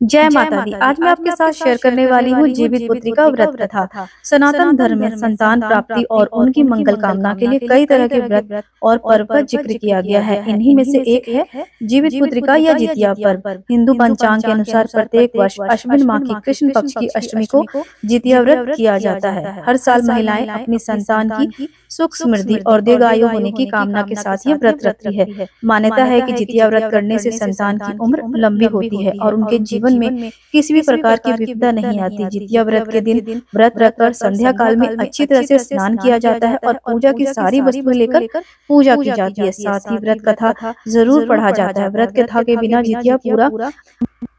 जय माता दी। आज मैं आपके साथ शेयर करने वाली हूँ जीवित पुत्री का व्रत कथा सनातन धर्म में संतान प्राप्ति और उनकी मंगल कामना के लिए कई तरह के व्रत और पर्व का ज़िक्र किया गया है। इन्हीं में से एक है जीवित पुत्रिका या जितिया पर्व हिंदू पंचांग के अनुसार प्रत्येक वर्ष अश्विन माह की कृष्ण पक्ष की अष्टमी को जितिया व्रत किया जाता है। हर साल महिलाएँ अपनी संतान की सुख समृद्धि और दीर्घायु होने की कामना के साथ ये व्रत रखती है मान्यता है की जितिया व्रत करने से संतान की उम्र लंबी होती है और उनके जीवन में किसी भी प्रकार की विपदा नहीं आती जितिया व्रत के दिन व्रत रखकर संध्या काल में अच्छी तरह से स्नान किया जाता है और पूजा की सारी वस्तुएँ लेकर पूजा की जाती है। साथ ही व्रत कथा ज़रूर पढ़ा जाता है। व्रत कथा के बिना जितिया पूरा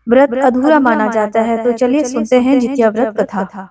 व्रत अधूरा माना जाता है। तो चलिए सुनते हैं जितिया व्रत कथा।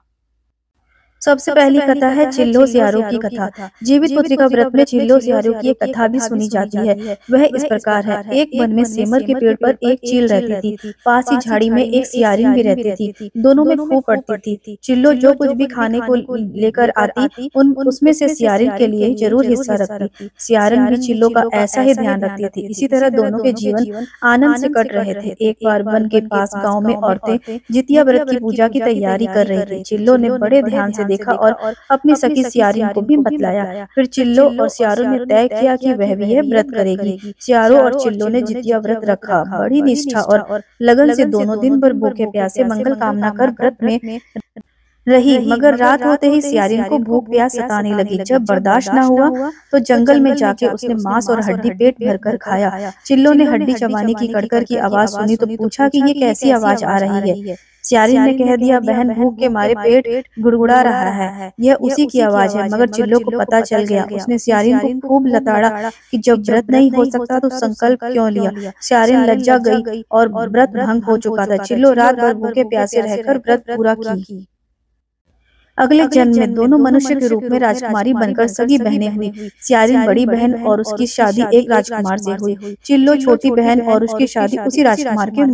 सबसे पहली कथा है चिल्लो सियारो की कथा। जीवित पुत्री का व्रत में चिल्लो सियारो की एक कथा भी सुनी जाती है। वह इस प्रकार है। एक वन में सेमर के पेड़ पर एक चील रहती थी। पास ही झाड़ी में एक सियारिन भी रहती थी। दोनों में खूब पड़ती थी। चिल्लो जो कुछ भी खाने को लेकर आती उन उसमें से सियारिन के लिए ज़रूर हिस्सा रखती। सियारिन भी चिल्लो का ऐसा ही ध्यान रखती थी। इसी तरह दोनों के जीवन आनंद से कट रहे थे एक बार वन के पास गाँव में औरतें जितिया व्रत की पूजा की तैयारी कर रही थी। चिल्लो ने बड़े ध्यान से देखा और अपनी सखी सियारिन को भी बतलाया। फिर चिल्लो और सियारो ने तय किया कि वह भी यह व्रत करेगी। सियारो और चिल्लो ने जितिया व्रत रखा बड़ी निष्ठा और लगन से दोनों दिन भर भूखे प्यासे मंगल कामना कर व्रत में रही मगर रात होते ही सियारिन को भूख प्यास सताने लगी। जब बर्दाश्त न हुआ तो जंगल में जाके उसने मांस और हड्डी पेट भर कर खाया। चिल्लो ने हड्डी चबाने की कड़कर की आवाज़ सुनी तो पूछा कि ये कैसी आवाज़ आ रही है सियारिन ने कह दिया बहन भूख के मारे पेट गुड़गुड़ा रहा है। यह उसी की आवाज़ है मगर चिल्लो को पता चल गया उसने सियारिन को खूब लताड़ा कि जब व्रत नहीं हो सकता तो संकल्प क्यों लिया? सियारिन लज्जा गई और व्रत भंग हो चुका था। चिल्लो रात भर भूखे प्यासे रहकर व्रत पूरा की। अगले जन्म में दोनों मनुष्य के रूप में राजकुमारी बनकर सगी बहनें हुई। सियारिन बड़ी बहन और उसकी शादी एक राजकुमार से हुई। चिल्लो छोटी बहन और उसकी शादी उसी राजकुमार के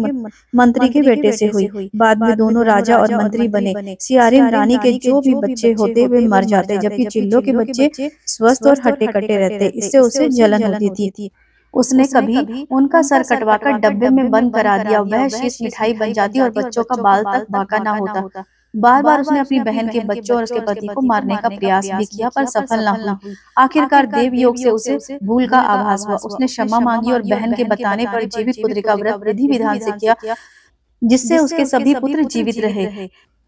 मंत्री के बेटे से हुई। बाद में दोनों राजा और मंत्री बने। सियारिन रानी के जो भी बच्चे होते वे मर जाते जबकि चिल्लो के बच्चे स्वस्थ और हटे कट्टे रहते इससे उसे जलन होती थी। उसने कभी उनका सर कटवाकर डब्बे में बंद करा दिया। वह शीश मिठाई बन जाती और बच्चों का बाल तक बाका ना होता बार बार उसने अपनी बहन के बच्चों और उसके पति को मारने का प्रयास भी किया पर सफल न हुआ आखिरकार देव योग से उसे भूल का आभास हुआ। उसने क्षमा मांगी और बहन के बताने पर जीवित पुत्र का व्रत विधि विधान से किया जिससे उसके सभी पुत्र जीवित रहे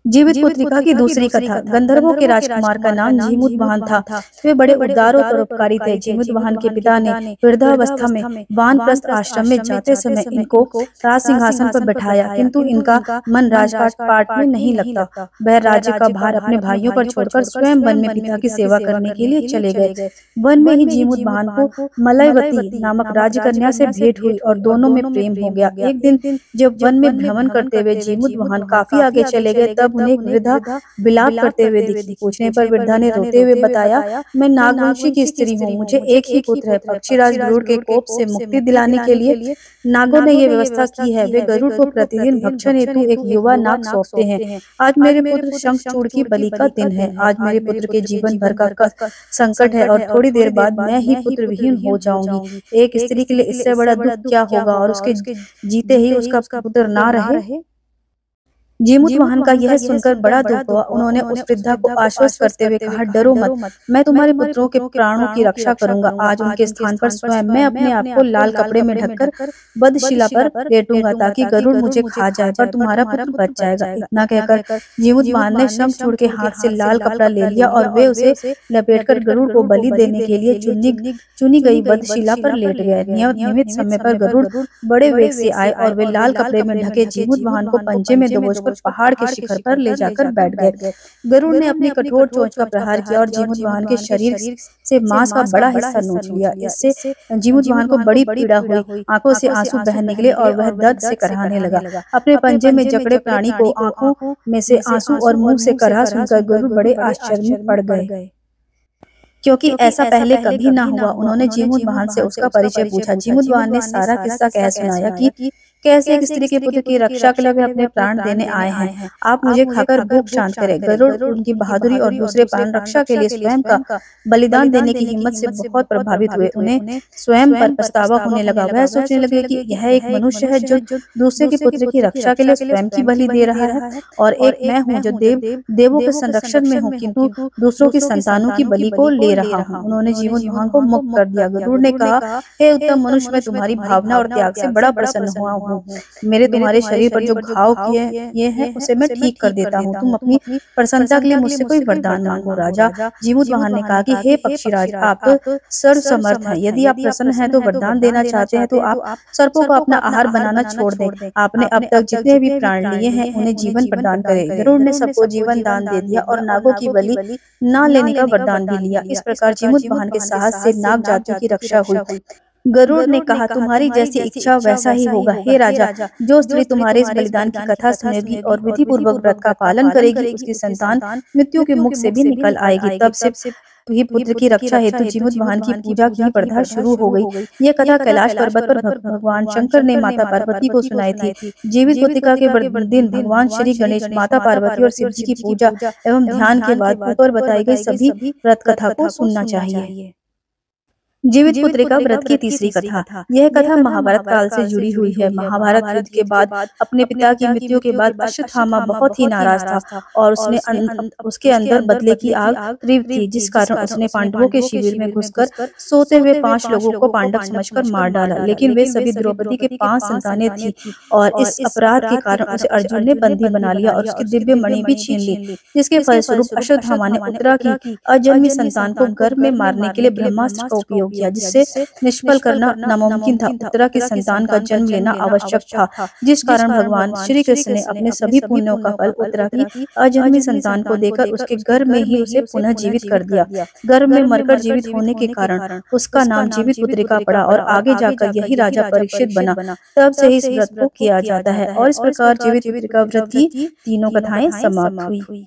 जीवित पुत्रिका की दूसरी कथा गंधर्वों के राजकुमार का नाम जीमुत वाहन था। वे बड़े उदार और परोपकारी थे। जीमुत वाहन के पिता ने वृद्धावस्था में वानप्रस्थ आश्रम में जाते समय इनको राज सिंहासन पर बैठाया। किंतु इनका मन राजपाट पाठ में नहीं लगता। वह राज्य का भार अपने भाइयों पर छोड़कर स्वयं वन में पिता की सेवा करने के लिए चले गए। वन में ही जीमुत वाहन को मलयवती नामक राज्य कन्या से भेंट हुई और दोनों में प्रेम हो गया एक दिन जब वन में भ्रमण करते हुए जीमुत वाहन काफ़ी आगे चले गए तब तब उन्हें वृद्धा विलाप करते हुए दिखी पूछने पर वृद्धा ने रोते हुए बताया मैं नागवंशी की स्त्री हूँ मुझे एक ही पुत्र है पक्षीराज गरुड़ के कोप से मुक्ति दिलाने के लिए नागो ने यह व्यवस्था की है वे गरुड़ को प्रतिदिन भक्षण हेतु एक युवा नाग सौंपते हैं। आज मेरे पुत्र शंख चूड़ की बलि का दिन है आज मेरे पुत्र के जीवन भर का संकट है। और थोड़ी देर बाद मैं ही पुत्र विहीन हो जाऊँगी एक स्त्री के लिए इससे बड़ा दुख क्या होगा और उसके जीते ही उसका पुत्र ना रहे जीमुत वाहन का यह सुनकर बड़ा दुख हुआ। उन्होंने उस वृद्धा को आश्वस्त करते हुए कहा डरो मत। मैं तुम्हारे पुत्रों के प्राणों की रक्षा करूँगा। आज उनके स्थान पर स्वयं मैं अपने आप को लाल कपड़े में ढककर बदशिला पर लेटूँगा ताकि गरुड़ मुझे खा जाए पर तुम्हारा पुत्र बच जाएगा इतना कहकर जीमूत वाहन ने शंख छोड़ के हाथ से लाल कपड़ा ले लिया और वे उसे लपेट कर गरुड़ को बलि देने के लिए चुनी चुनी गई बदशिला पर लेट गए नियमित समय पर गरुड़ बड़े वेग से आए और वे लाल कपड़े में ढके जीमूत वाहन को पंजे में दबोचकर पहाड़ के शिखर पर ले जाकर बैठ गए। गरुड़ ने अपनी कठोर चोंच का प्रहार किया और जीमुत वाहन के शरीर से मांस का बड़ा हिस्सा नोच लिया। इससे जीमुत वाहन को बड़ी पीड़ा हुई। आँखों से आँसू बहने निकले और वह दर्द से कराने लगा। अपने पंजे में जकड़े प्राणी को आँखों में से आँसू और मुँह से करा सुनकर गरुड़ बड़े आश्चर्य में पड़ गए। क्योंकि ऐसा पहले कभी ना हुआ। उन्होंने जीमुत वाहन से उसका परिचय पूछा जीमुत वाहन ने सारा किस्सा कह सुनाया कि कैसे एक स्त्री के पुत्र की रक्षा के लिए अपने प्राण देने आए हैं। आप मुझे खाकर भूख शांत करें। गरुड़ उनकी बहादुरी और दूसरे प्राण रक्षा के लिए स्वयं का बलिदान देने की हिम्मत से बहुत प्रभावित हुए। उन्हें स्वयं पर पछतावा होने लगा वह सोचने लगे कि यह एक मनुष्य है जो दूसरे के पुत्र की रक्षा के लिए स्वयं की बलि दे रहा है और एक मैं हूँ जो देव देवों के संरक्षण में हूँ किंतु दूसरों की संतानों की बलि को ले रहा हूँ उन्होंने जीवन को मुक्त कर दिया गरुड़ ने कहा हे। उत्तम मनुष्य मैं तुम्हारी भावना और त्याग से बड़ा प्रसन्न हुआ हूँ मेरे तुम्हारे शरीर पर जो घाव किए ये है उसे मैं ठीक कर देता हूँ। तुम अपनी प्रसन्नता के लिए मुझसे कोई वरदान मांगो राजा। जीवुत वाहन ने कहा कि हे पक्षीराज आप तो सर्व समर्थ हैं। यदि आप प्रसन्न हैं तो वरदान देना चाहते हैं तो आप सर्पों को अपना आहार बनाना छोड़ दें। आपने अब तक जितने भी प्राण लिए हैं उन्हें जीवन प्रदान करें। गरुड़ ने सबको जीवन दान दे दिया और नागों की बलि न लेने का वरदान भी लिया इस प्रकार जीमुत वाहन के साहस से नाग जातियों की रक्षा हुई गरुड़ ने कहा तुम्हारी जैसी इच्छा वैसा ही होगा। हे राजा जो स्त्री तुम्हारे इस बलिदान की कथा सुनेगी और विधि पूर्वक व्रत का पालन करेगी उसकी संतान मृत्यु के मुख से भी निकल आएगी। तब से ही पुत्र की रक्षा हेतु जीमुत वाहन की पूजा की प्रथा शुरू हो गई। ये कथा कैलाश पर्वत पर भगवान शंकर ने माता पार्वती को सुनाई थी। जीवित पुत्रिका के दिन भगवान श्री गणेश माता पार्वती और शिव जी की पूजा एवं ध्यान के बाद ऊपर बताई गई सभी व्रत कथा को सुनना चाहिए जीवित पुत्री का व्रत की तीसरी कथा। यह कथा महाभारत काल से जुड़ी हुई है। महाभारत युद्ध के बाद अपने पिता की मृत्यु के बाद अश्वत्थामा बहुत ही नाराज़ था और उसने अन, उसके अंदर बदले की आग तीव्र थी जिस कारण उसने पांडवों के शिविर में घुसकर सोते हुए पाँच लोगों को पांडव समझकर मार डाला। लेकिन वे सभी द्रौपदी के पाँच संतानें थी और इस अपराध के कारण उसे अर्जुन ने बंदी बना लिया और उसकी दिव्य मणि भी छीन ली। जिसके फलस्वरूप अश्वत्थामा ने उत्तरा की अजन्मी संतान को गर्भ में मारने के लिए ब्रह्मास्त्र का उपयोग किया जिससे निष्फल करना नामुमकिन था। उत्तरा के संतान का जन्म लेना आवश्यक था। जिस कारण भगवान श्री कृष्ण ने अपने सभी पुण्यों का फल उत्तरा की अजन्मी संतान को देकर उसके गर्भ में ही उसे पुनः जीवित कर दिया। गर्भ में मरकर जीवित होने के कारण उसका नाम जीवित पुत्रिका पड़ा और आगे जाकर यही राजा परीक्षित बना तब से ही इस व्रत को किया जाता है और इस प्रकार जीवित पुत्रिका व्रत की तीनों कथाएँ समाप्त हुई